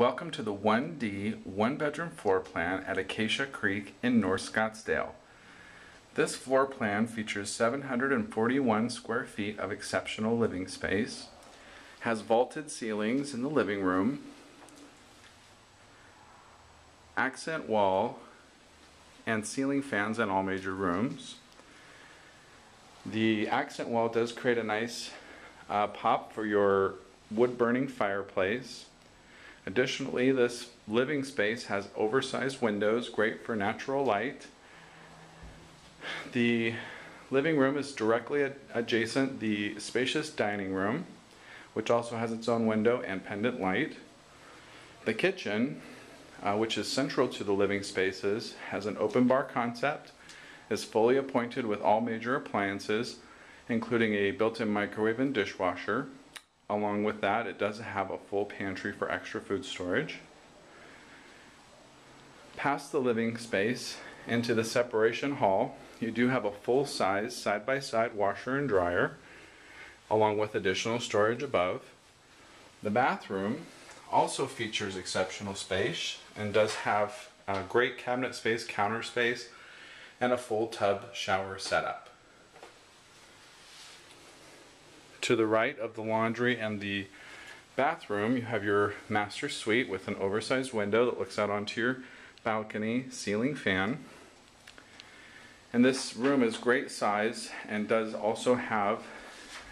Welcome to the 1D one bedroom floor plan at Acacia Creek in North Scottsdale. This floor plan features 741 square feet of exceptional living space, has vaulted ceilings in the living room, accent wall, and ceiling fans in all major rooms. The accent wall does create a nice uh, pop for your wood burning fireplace. Additionally, this living space has oversized windows, great for natural light. The living room is directly ad adjacent the spacious dining room, which also has its own window and pendant light. The kitchen, uh, which is central to the living spaces, has an open bar concept, is fully appointed with all major appliances, including a built-in microwave and dishwasher. Along with that, it does have a full pantry for extra food storage. Past the living space into the separation hall, you do have a full-size side-by-side washer and dryer, along with additional storage above. The bathroom also features exceptional space and does have a great cabinet space, counter space, and a full tub shower setup. To the right of the laundry and the bathroom, you have your master suite with an oversized window that looks out onto your balcony ceiling fan. And this room is great size and does also have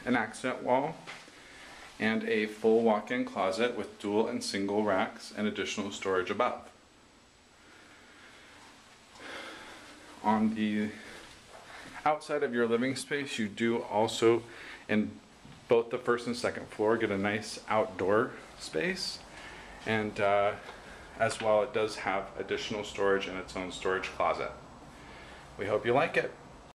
an accent wall and a full walk-in closet with dual and single racks and additional storage above. On the outside of your living space, you do also, in both the first and second floor, get a nice outdoor space. And uh, as well, it does have additional storage in its own storage closet. We hope you like it.